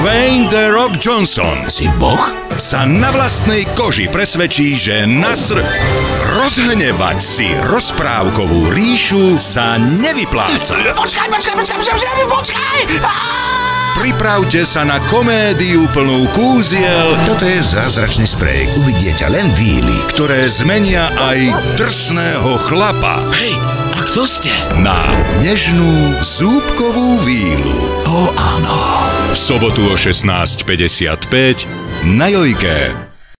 Dwayne The Rock Johnson Si boh? sa na vlastnej koži presvedčí, že Nasr rozhnevať si rozprávkovú ríšu sa nevypláca. Počkaj, počkaj, počkaj, počkaj, počkaj! Pripravte sa na komédiu plnú kúziel, Toto je zázračný sprej. Uvidíte len víly. ktoré zmenia aj drsného chlapa Hej, a kto ste? na nežnú zúbkovú vílu. Sobotu o 16.55 na Jojke.